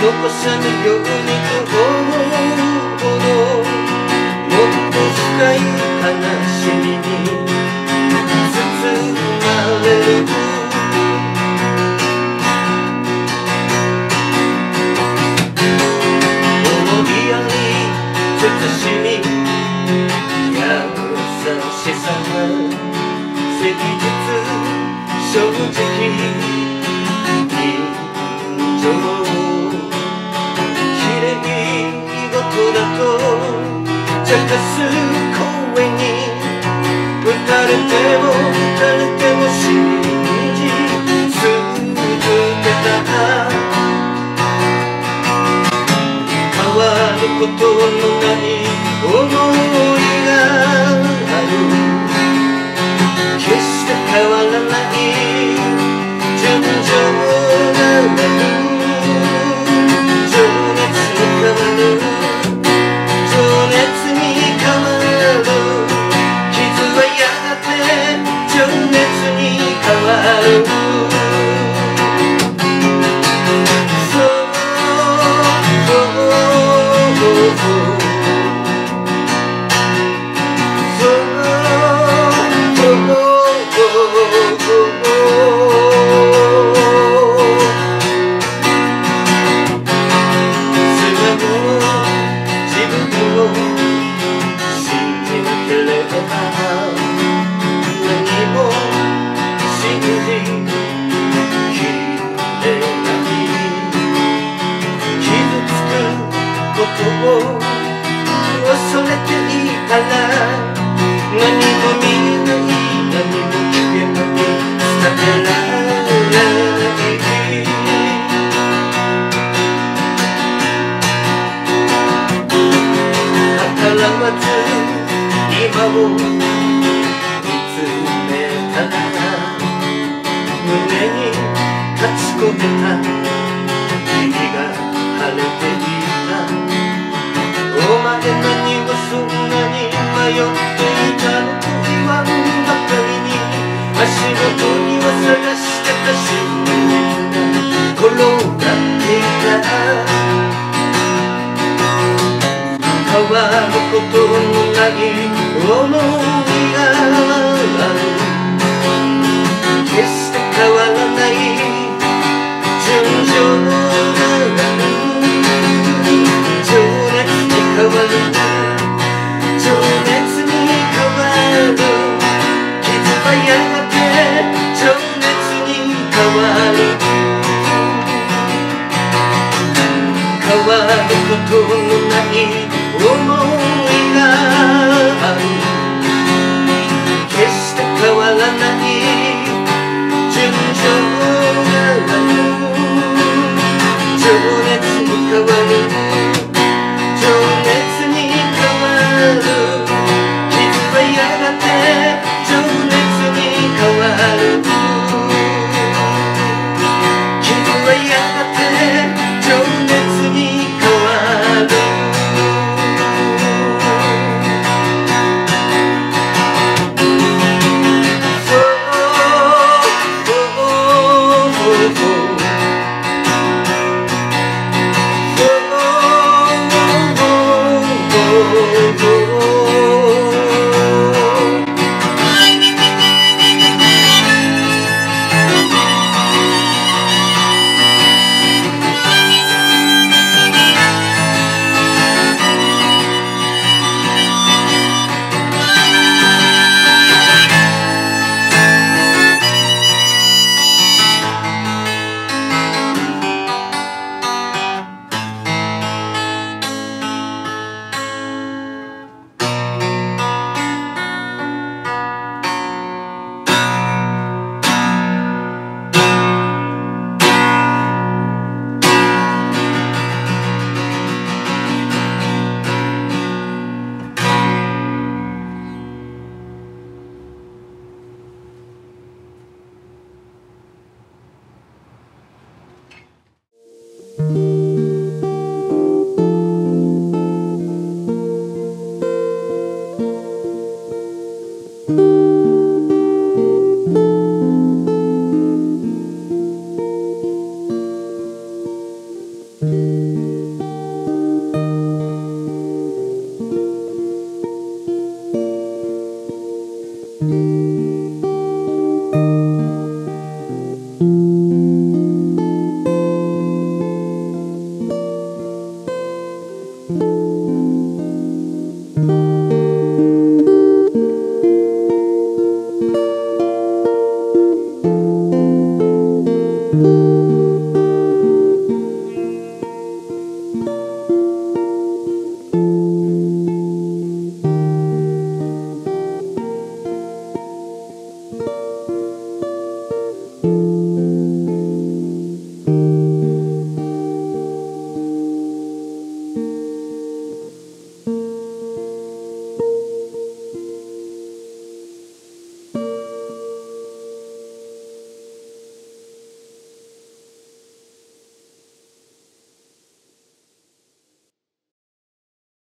残さぬようにと思うほどもっと深い悲しみに包まれる。思いやり慎み優しさは誠実正直。ちゃかす声に打たれても打たれても信じ続けた変わることの yeah.